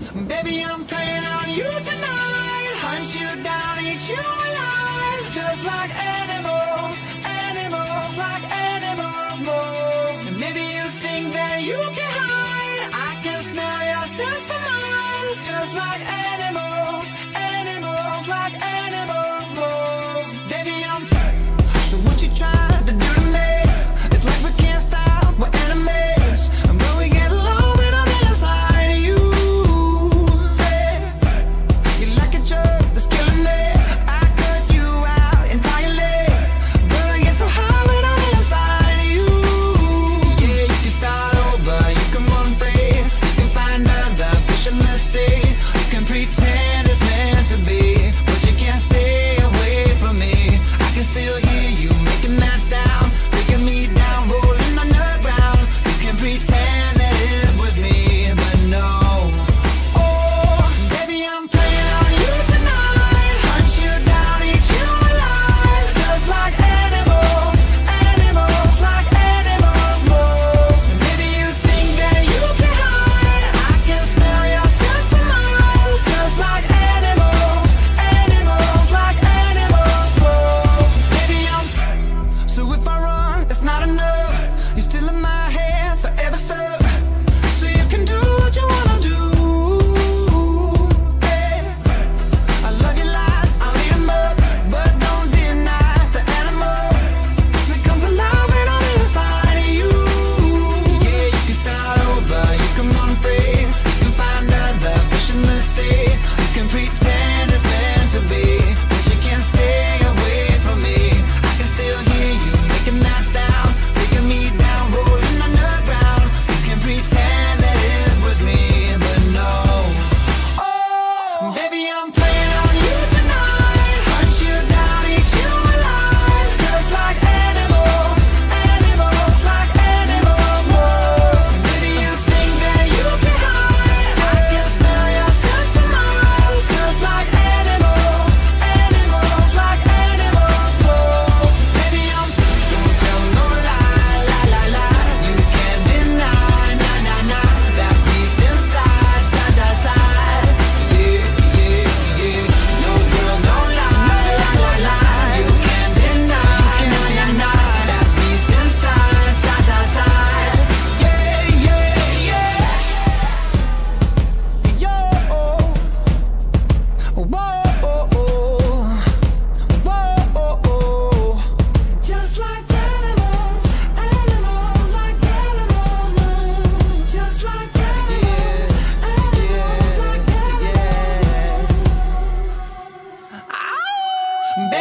Baby, I'm playing on you tonight. Hunt you down, eat you alive. Just like animals, animals, like animals, moles. Maybe you think that you can hide. I can smell yourself for miles. Just like animals.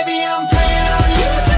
Baby, I'm playing on you.